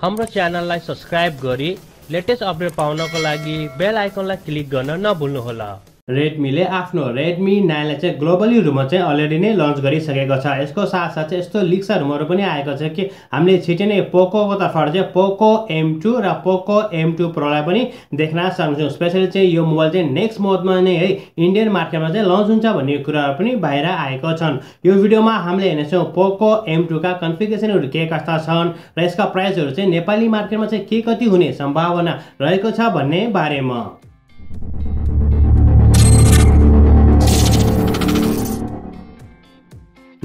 हाम्रो च्यानललाई सब्सक्राइब गरी लेटेस्ट अपडेट पाउनको लागि बेल आइकनलाई क्लिक गर्न नभुल्नुहोला। रेडमीले आफ्नो रेडमी नाइनलाई चाहिँ ग्लोबली रुममा चाहिँ अलरेडी नै लन्च गरिसकेको छ। यसको साथसाथ यस्तो लिक्स रुमहरू पनि आएको छ कि हामीले छिटै नै पोकोको तर्फबाट चाहिँ पोको एम टू र पोको एम टू प्रोलाई पनि देख्न सक्छौँ। स्पेसली चाहिँ यो मोबाइल चाहिँ नेक्स्ट मन्थमा नै है इन्डियन मार्केटमा चाहिँ लन्च हुन्छ भन्ने कुराहरू पनि बाहिर आएको छन्। यो भिडियोमा हामीले हेर्नेछौँ पोको एम टूका कन्फिगरेसनहरू के कस्ता छन् र यसका प्राइसहरू चाहिँ नेपाली मार्केटमा चाहिँ के कति हुने सम्भावना रहेको छ भन्ने बारेमा।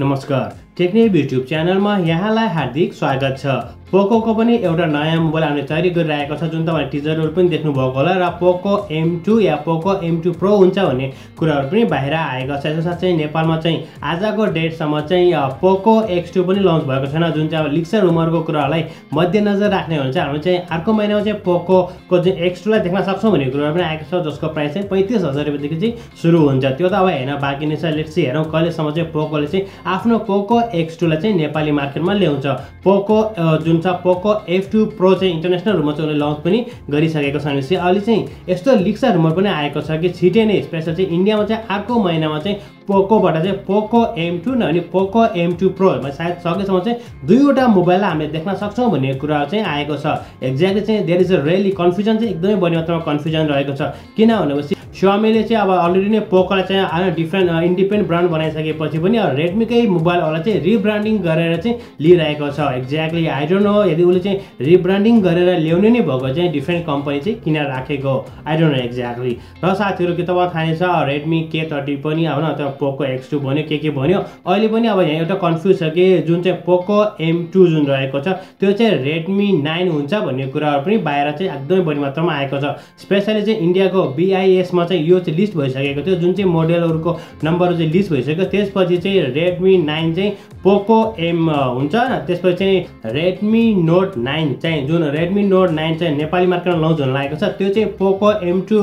नमस्कार। टेक्निक युट्युब च्यानलमा यहाँलाई हार्दिक स्वागत छ। पोकोको पनि एउटा नयाँ मोबाइल हामीले तयारी गरिरहेको छ जुन तपाईँले टिजरहरू पनि देख्नुभएको होला र पोको एम टू या पोको एम टू प्रो हुन्छ भन्ने कुराहरू पनि बाहिर आएको छ। साथ चाहिँ नेपालमा चाहिँ आजको डेटसम्म चाहिँ पोको एक्स टू पनि लन्च भएको छैन जुन चाहिँ अब लिक्सर रुमरको कुराहरूलाई मध्यनजर राख्ने हो भने चाहिँ हामी चाहिँ अर्को महिनामा चाहिँ पोकोको चाहिँ एक्स टूलाई देख्न सक्छौँ भन्ने कुराहरू पनि आएको छ जसको प्राइस चाहिँ पैँतिस हजार रुपियाँदेखि चाहिँ सुरु हुन्छ। त्यो त अब हेर्न बाँकी नै छ। लेट्स हेरौँ कहिलेसम्म चाहिँ पोकोले चाहिँ आफ्नो पोको एक्स टूलाई चाहिँ नेपाली मार्केटमा ल्याउँछ। पोको जुन छ पोको एफ टू प्रो चाहिँ इन्टरनेसनल रुममा चाहिँ उसले लन्च पनि गरिसकेको छ। भनेपछि अहिले चाहिँ यस्तो लिक्सा रुमर पनि आएको छ कि छिटै नै स्पेसल चाहिँ इन्डियामा चाहिँ अर्को महिनामा चाहिँ पोकोबाट चाहिँ पोको एम टू नभने पोको एम टू प्रो सायद सकेसम्म चाहिँ दुईवटा मोबाइललाई हामीले देख्न सक्छौँ भन्ने कुरा चाहिँ आएको छ। एक्ज्याक्टली चाहिँ there is a really confusion चाहिँ एकदमै बढी मात्रामा कन्फ्युजन रहेको छ। किन भनेपछि स्वामीले चाहिँ अब अलरेडी नै पोकोलाई चाहिँ डिफ्रेन्ट इन्डिपेन्डेन्ट ब्रान्ड बनाइसकेपछि पनि अब रेडमीकै मोबाइलहरूलाई चाहिँ रिब्रान्डिङ गरेर चाहिँ लिइरहेको छ। एक्ज्याक्टली आई डोन्ट नो यदि उसले चाहिँ रिब्रान्डिङ गरेर ल्याउने नै भएको चाहिँ डिफ्रेन्ट कम्पनी चाहिँ किन राखेको? आई डोन्ट नो एक्ज्याक्टली र साथीहरू के तपाईँ थाहा छ? रेडमी के थर्टी पनि अब न पोको एक्स टू भन्यो के के भन्यो? अहिले पनि अब यहाँ एउटा कन्फ्युज छ कि जुन चाहिँ पोको एम टू जुन रहेको छ त्यो चाहिँ रेडमी नाइन हुन्छ भन्ने कुराहरू पनि बाहिर चाहिँ एकदमै बढी मात्रामा आएको छ। स्पेसली चाहिँ इन्डियाको बिआइएसमा चाहिँ यो चाहिँ लिस्ट भइसकेको थियो। जुन चाहिँ मोडलहरूको नम्बरहरू चाहिँ लिस्ट भइसक्यो। त्यसपछि चाहिँ रेडमी नाइन चाहिँ पोको एम हुन्छ त्यसपछि चाहिँ रेडमी नोट नाइन चाहिँ जुन रेडमी नोट नाइन चाहिँ नेपाली मार्केटमा लन्च हुन लागेको छ त्यो चाहिँ पोको एम टू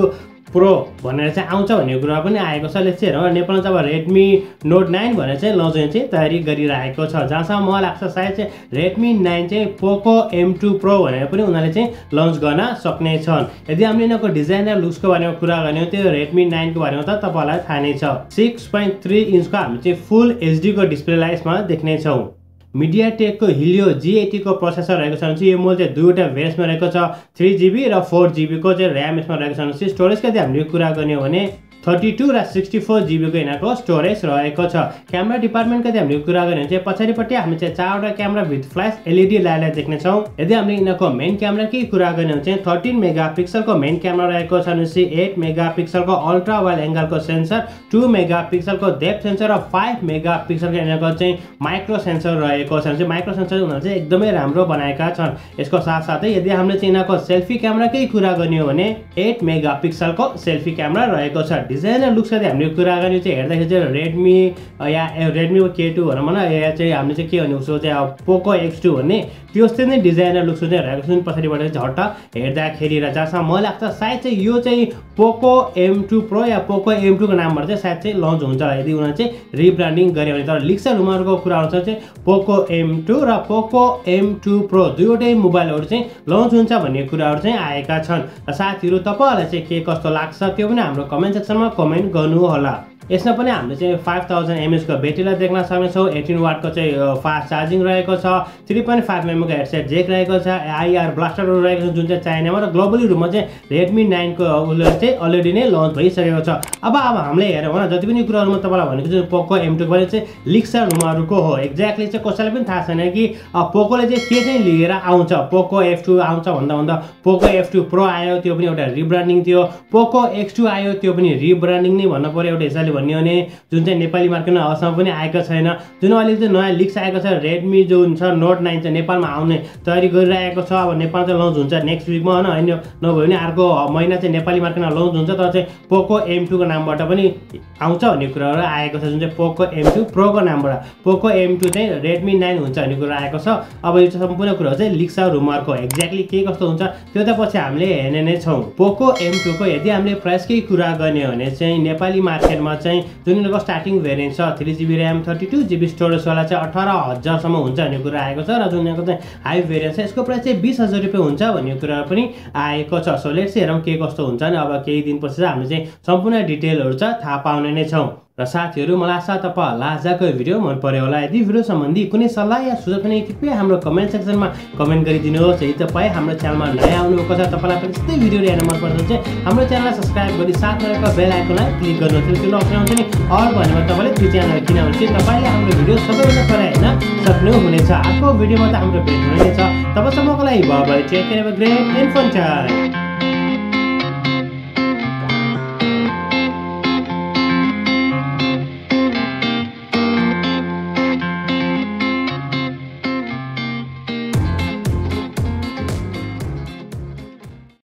प्रो भनेर चाहिँ आउँछ भन्ने कुरा पनि आएको छ। लेट्स हेरौँ नेपालमा चाहिँ अब रेडमी नोट नाइन भनेर चाहिँ लन्च चाहिँ तयारी गरिरहेको छ। जहाँसम्म मलाई लाग्छ सायद चाहिँ रेडमी नाइन चाहिँ पोको एम टू प्रो भनेर पनि उनीहरूले चाहिँ लन्च गर्न सक्ने छन्। यदि हामीले यिनीहरूको डिजाइन र लुक्सको बारेमा कुरा गर्ने हो त्यो रेडमी नाइनको बारेमा त तपाईँलाई थाहा नै छ। सिक्स पोइन्ट थ्री इन्चको हामी चाहिँ फुल एचडीको डिस्प्लेलाई यसमा देख्नेछौँ। मिडिया टेकको हिलियो जी एटीको प्रोसेसर रहेको छ भने चाहिँ यो मोबाइल चाहिँ दुईवटा भेरियन्समा रहेको छ थ्री जिबी र फोर जिबीको चाहिँ ऱ्याम यसमा रहेको छ भने चाहिँ स्टोरेजको यदि हामीले कुरा गर्ने हो भने थर्टी टू र सिक्सटी फोर जिबीको यिनीहरूको स्टोरेज रहेको छ। क्यामेरा डिपार्टमेन्टको यदि हामीले कुरा गऱ्यो भने चाहिँ पछाडिपट्टि हामी चाहिँ चारवटा क्यामेरा विथ फ्ल्यास एलइडी लाइटलाई देख्नेछौँ। यदि हामीले यिनीहरूको मेन क्यामेराकै कुरा गर्ने भने चाहिँ थर्टिन मेगा पिक्सलको मेन क्यामेरा रहेको छ भनेपछि एट मेगा पिक्सलको अल्ट्रा वाइड एङ्गलको सेन्सर टू मेगा पिक्सलको डेप सेन्सर र फाइभ मेगा पिक्सलको यिनीहरूको चाहिँ माइक्रो सेन्सर रहेको छ चाहिँ माइक्रो सेन्सर उनीहरू चाहिँ एकदमै राम्रो बनाएका छन्। यसको साथसाथै यदि हामीले चाहिँ यिनीहरूको सेल्फी क्यामेराकै कुरा गर्ने हो भने एट मेगा पिक्सलको सेल्फी क्यामेरा रहेको छ। डिजाइन र लुक्स यदि हामीले कुरा गर्ने चाहिँ हेर्दाखेरि चाहिँ रेडमी या रेडमी के टू भनौँ न या चाहिँ हामीले चाहिँ के भन्ने उसको चाहिँ अब पोको एक्स टू भन्ने त्यो जस्तै नै डिजाइन र लुक्स चाहिँ रहेको छ पछाडिबाट झट्ट हेर्दाखेरि र जहाँसम्म मलाई लाग्छ सायद चाहिँ यो चाहिँ पोको एम टू प्रो या पोको एम टूको नामबाट चाहिँ सायद चाहिँ लन्च हुन्छ यदि उनीहरूले चाहिँ रिब्रान्डिङ गऱ्यो भने। तर लिक्स रुमरको कुरा आउँछ चाहिँ पोको एम टू र पोको एम टू प्रो दुईवटै मोबाइलहरू चाहिँ लन्च हुन्छ भन्ने कुराहरू चाहिँ आएका छन्। र साथीहरू तपाईँहरूलाई चाहिँ के कस्तो लाग्छ त्यो पनि हाम्रो कमेन्ट सेक्सनमा कमेन्ट गर्नुहोला। यसमा पनि हामीले चाहिँ फाइभ थाउजन्ड एमएचको ब्याट्रीलाई देख्न सक्नेछौँ। एटिन वाटको चाहिँ फास्ट चार्जिङ रहेको छ। थ्री पोइन्ट फाइभ एमएमको हेडसेट जेक रहेको छ। आइआर ब्लास्टरहरू रहेको छ जुन चाहिँ चाइनामा र ग्लोबली रूपमा चाहिँ रेडमी नाइनको उसले चाहिँ अलरेडी नै लन्च भइसकेको छ। अब अब हामीले हेऱ्यौँ भने जति पनि कुराहरूमा तपाईँलाई भनेको चाहिँ पोको एम टूको भने चाहिँ लिक्सर रुमहरूको हो। एक्ज्याक्टली चाहिँ कसैलाई पनि थाहा छैन कि पोकोले चाहिँ के चाहिँ लिएर आउँछ। पोको एफ टू आउँछ भन्दा भन्दा पोको एफ टू प्रो आयो त्यो पनि एउटा रिब्रान्डिङ थियो। पोको एक्स टू आयो त्यो पनि रिब्रान्डिङ नै भन्नु पऱ्यो एउटा हिसाबले भन्ने हो भने जुन चाहिँ नेपाली मार्केटमा अवसरमा पनि आएको छैन। जुन अहिले चाहिँ नयाँ लिक्स आएको छ रेडमी जुन छ नोट नाइन चाहिँ नेपालमा आउने तयारी गरिरहेको छ। अब नेपाल चाहिँ लन्च हुन्छ नेक्स्ट विकमा होइन नभए पनि अर्को महिना चाहिँ नेपाली मार्केटमा लन्च हुन्छ तर चाहिँ पोको एम टूको नामबाट पनि आउँछ भन्ने कुराहरू आएको छ। जुन चाहिँ पोको एम टू प्रोको नामबाट। पोको एम टू चाहिँ रेडमी नाइन हुन्छ भन्ने कुरा आएको छ। अब यो सम्पूर्ण कुराहरू चाहिँ लिक्स रुमरको एक्ज्याक्टली के कस्तो हुन्छ त्यो त पछि हामीले हेर्ने नै छौँ। पोको एम टूको यदि हामीले प्राइसकै कुरा गर्ने भने चाहिँ नेपाली मार्केटमा चाहिँ चाहिँ जुन यिनीहरूको स्टार्टिङ भेरिएन्ट छ three GB RAM thirty two GB स्टोरेजवाला चाहिँ अठार हजारसम्म हुन्छ भन्ने कुरा आएको छ र जुन चाहिँ हाई भेरिएन्ट छ यसको प्राइस चाहिँ बिस हजार रुपियाँ हुन्छ भन्ने कुरा पनि आएको छ। सो लेट्स हेरौँ के कस्तो हुन्छ नि अब केही दिनपछि चाहिँ हामीले चाहिँ सम्पूर्ण डिटेलहरू चाहिँ थाहा पाउने नै छौँ। र साथीहरू मलाई आशा तपाईँहरूलाई आजको भिडियो मन पऱ्यो होला। यदि भिडियो सम्बन्धी कुनै सल्लाह या सुझाव पनि कृपया हाम्रो कमेन्ट सेक्सनमा कमेन्ट गरिदिनुहोस्। यदि तपाईँ हाम्रो च्यानलमा नयाँ आउनुभएको छ तपाईँलाई पनि त्यस्तै भिडियोहरू हेर्न मनपर्छ भने चाहिँ हाम्रो च्यानललाई सब्सक्राइब गरी साथमा रहेको बेल आइकनलाई क्लिक गर्नुहोस् त्यो अप्सन आउँछ नि। अर भनेर तपाईँले त्यो च्यानल किनभने चाहिँ तपाईँले हाम्रो भिडियो सबैभन्दा पहिला हेर्न सक्नुहुनेछ। अर्को भिडियोमा त हाम्रो भेट हुनेछ। तबसम्मको लागि bye bye take great and fun time